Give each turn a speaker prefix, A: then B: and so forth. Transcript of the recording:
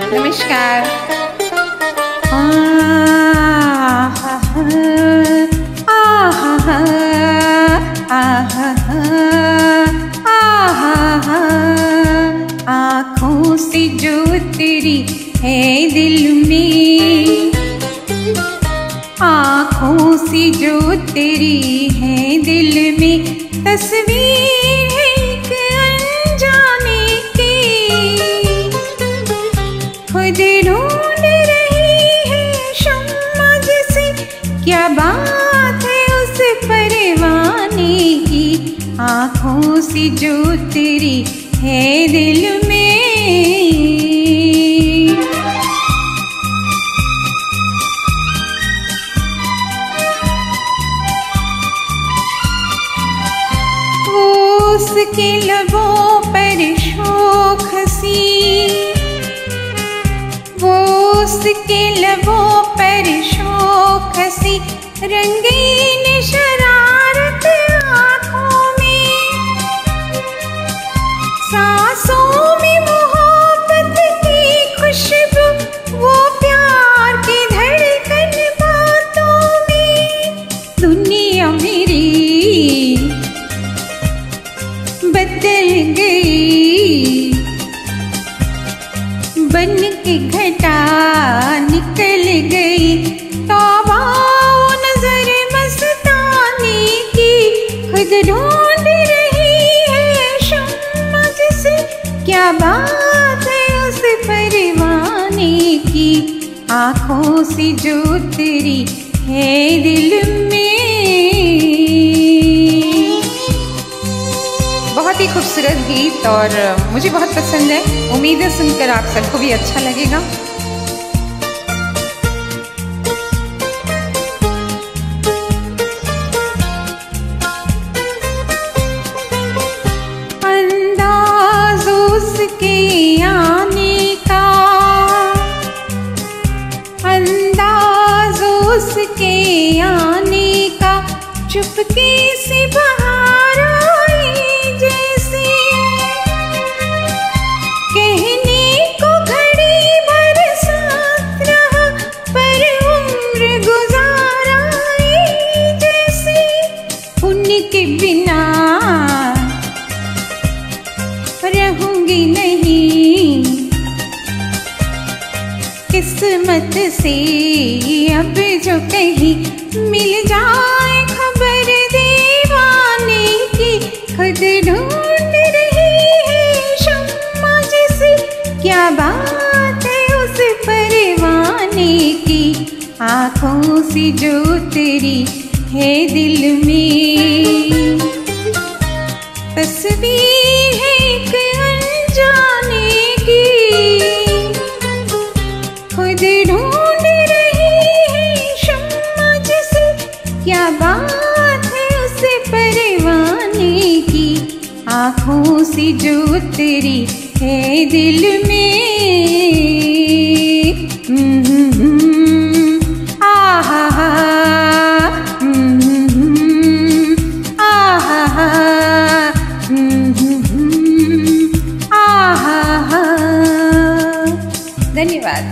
A: नमस्कार आँखों से जो तेरी है दिल में आँखों से जो तेरी है दिल में तस्वीर है से जो तेरी है दिल में। उसके लबों पर शोक हसी वो उसके लबों पर शोक हसी रंगीन के घटा निकल गई। वो नज़र मस्तानी की खुद ढूंढ रही है शम्मा क्या बात है उस परवाने की? आँखों से जो तेरी है दिल में खूबसूरत गीत और मुझे बहुत पसंद है। उम्मीद है सुनकर आप सबको भी अच्छा लगेगा। चुपके से बाहर रहूँगी नहीं। किस्मत से अब जो कहीं मिल जाए खबर दीवाने की, खुद ढूंढ रही है शम्मा जैसी। क्या बात है उस परवाने की? आँखों से जो तेरी है दिल में। तस्वीर है अनजाने की। खुद ढूंढ रही है शम्मा जिसे, क्या बात है उसे परवाने की। आँखों से जो तेरी है दिल में। 你玩